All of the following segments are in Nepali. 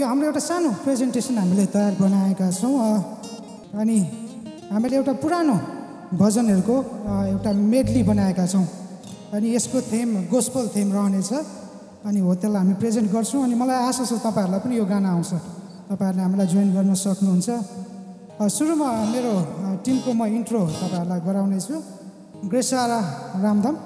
यो हाम्रो एउटा सानो प्रेजेन्टेसन हामीले तयार बनाएका छौँ अनि हामीले एउटा पुरानो भजनहरूको एउटा मेडली बनाएका छौँ। अनि यसको थेम गोस्पल थेम रहनेछ। अनि हो त्यसलाई हामी प्रेजेन्ट गर्छौँ। अनि मलाई आशा छ तपाईँहरूलाई पनि यो गाना आउँछ। तपाईँहरूले हामीलाई जोइन गर्न सक्नुहुन्छ। सुरुमा मेरो टिमको म इन्ट्रो तपाईँहरूलाई गराउनेछु। ग्रेसारा रामधाम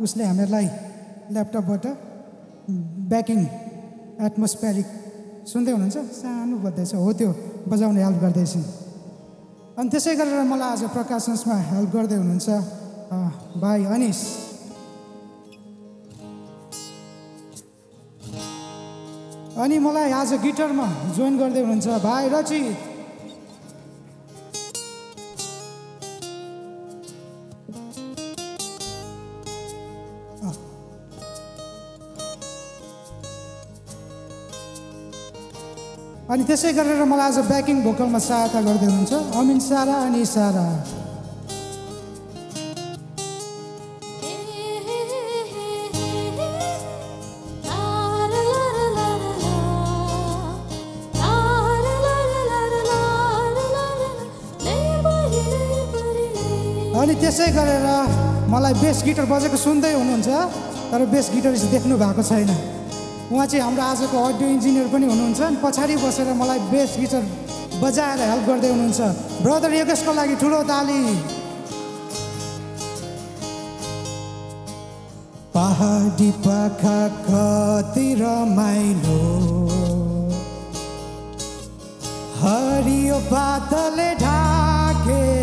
उसले हामीहरूलाई ल्यापटपबाट ब्याकिङ एटमोस्फेरिक सुन्दै हुनुहुन्छ? सानो बज्दैछ। हो त्यो बजाउने हेल्प गर्दैछन् अनि त्यसै गरेर मलाई आज प्रकाशन्समा हेल्प गर्दै हुनुहुन्छ। भाइ अनिस। अनि मलाई आज गिटारमा जोइन गर्दै हुनुहुन्छ। भाइ रचित। अनि त्यसै गरेर मलाई आज ब्याकिङ भोकलमा सहायता गर्दै हुनुहुन्छ। अमिन सारा अनि सारा। अनि त्यसै गरेर मलाई बेस गिटार बजेको सुन्दै हुनुहुन्छ तर बेस गिटारिस्ट देख्नु भएको छैन। उहाँ चाहिँ हाम्रो आजको अडियो इन्जिनियर पनि हुनुहुन्छ। पछाडि बसेर मलाई बेस गिटार बजाएर हेल्प गर्दै हुनुहुन्छ। ब्रदर योगेशको लागि ठुलो ताली। पहाडी पाखा कति रमाइलो हरियो बादलले ढाकेको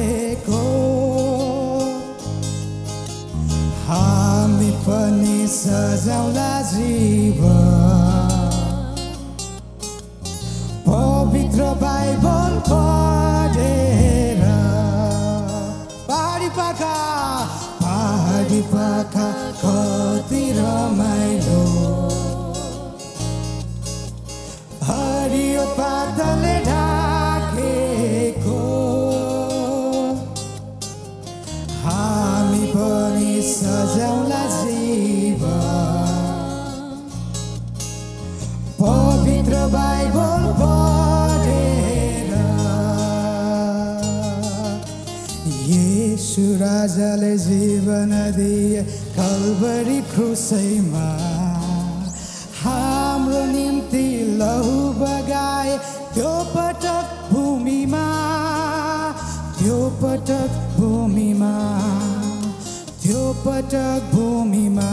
सजाउला जीवन। पवित्र बाइबल राजाले जीवन दिए कलबरी खुसैमा हाम्रो निम्ति लहु बगाए त्यो पटक भूमिमा। त्यो पटक भूमिमा। त्यो पटक भूमिमा।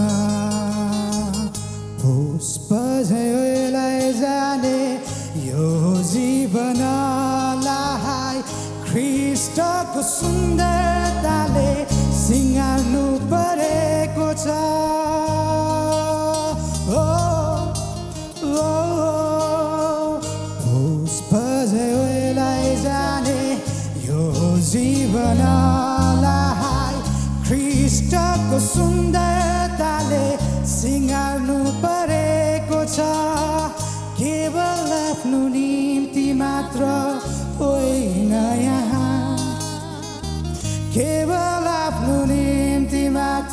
पुष्पलाई जाने यो जीवनलाई। ख्रिस्टको सुन्दरताले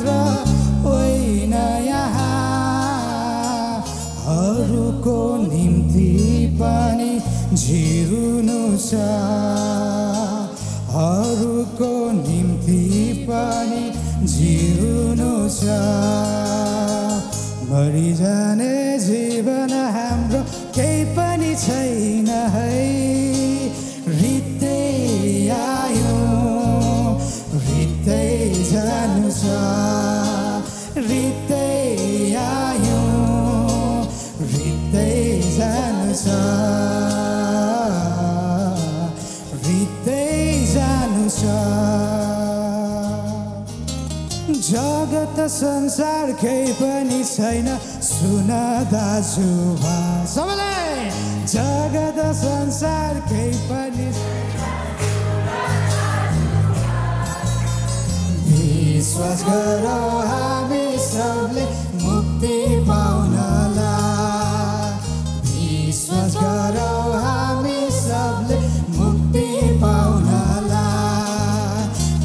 मात्र होइन यहाँ अरूको निम्ति पनि जिउनु छ। अरूको निम्ति पनि जिउनु छ। मरिजाने आयो जानु छ जानु जगत संसार केही पनि छैन सुन दाजुभा सबैलाई जगत संसार केही पनि विश्वास गरौ हामी सबले मुक्ति पाउनलाई। विश्वास गरौ हामी सबले मुक्ति पाउनलाई।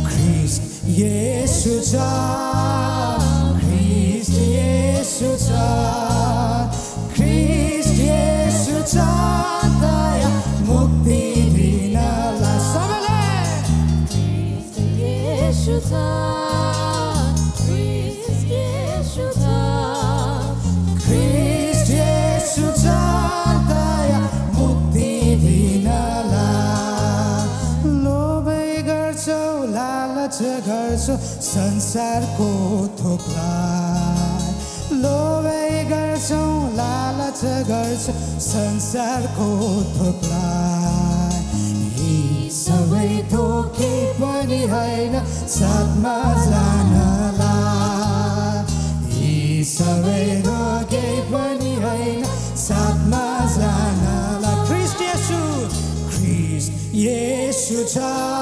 ख्रिस्ट येशू छ। गर्छौ संसारको थोकलाई लोभै गर्छौ लालच गर्छौ संसारको थोकलाई सबै थोके पनि होइन साथमा जानलाई यी सबै थोके पनि होइन साथमा जानलाई ख्रिस्ट येशू ख्रिस्ट येशू छ।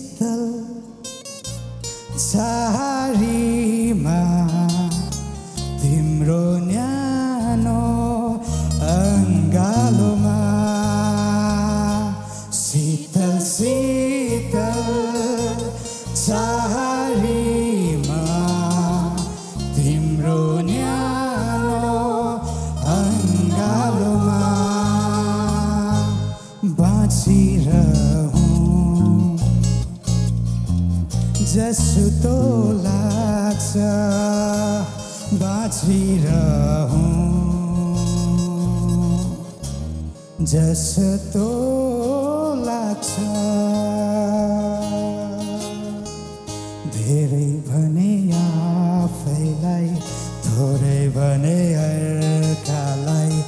Sital sa harima जस्तो लाग्छ धेरै भने आफैलाई थोरै भने अर्कालाई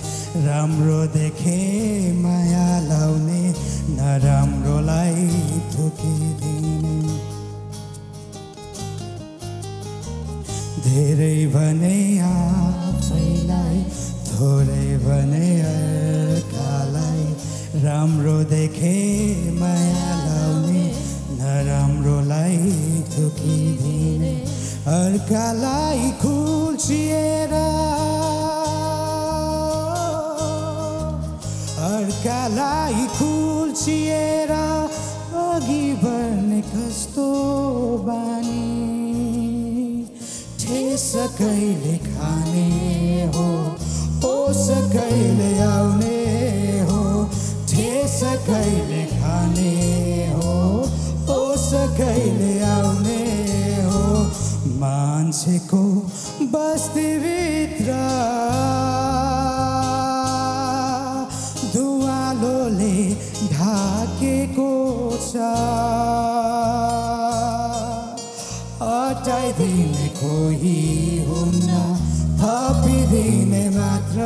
राम्रो देखे माया लाउने नराम्रोलाई थुकिदिने धेरै भने आफैलाई थोरै भने अर्कालाई राम्रो देखे माया लाउने नराम्रोलाई थुकिदिने अर्कालाई खुल्चिएर अर्कालाई खुल्चिएर अघि बढ्ने कस्तो बानी? ठेस कहिले कहिले आउने हो ठेस कहिले खाने हो ओस कहिले आउने हो मान्छेको बस्तीभित्र दुवालोले ढाकेको छ। हटाइदिने कोही हुन्न थपिदिने मात्र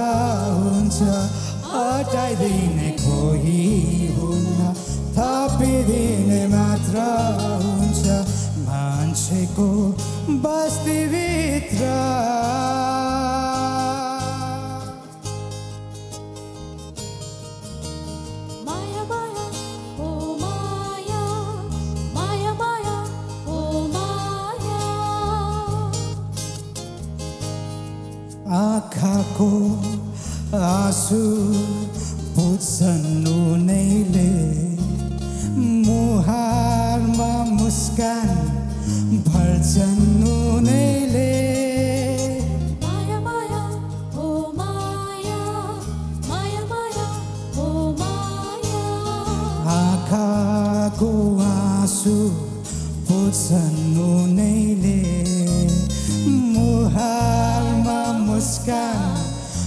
हटाइदिने कोही हुन्न। थपिदिने मात्र हुन्छ। मान्छेको बस्तीभित्र। माया माया ओ माया। माया माया ओ माया। आँखाको आँसु पुच्छन् उनैले मुहारमा मुस्कान भर्छन् उनैले माया माया ओ माया माया माया ओ माया। आँखाको आँसु पुच्छन्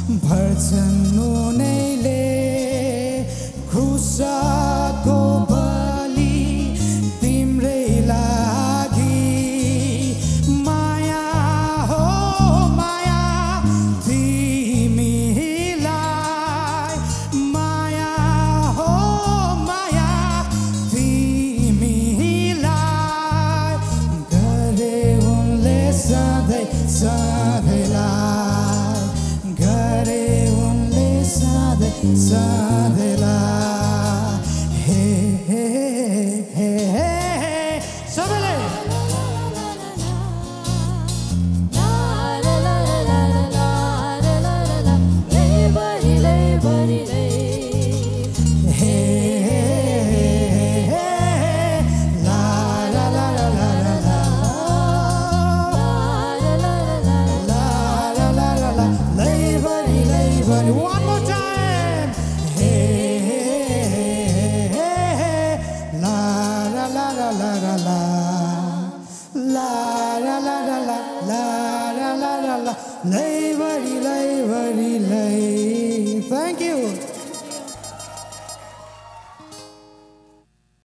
भर्छन् उनैले खुसाको One more time. Hey, hey, hey, hey, la la la la la la la. La la la la la la la. La la la la la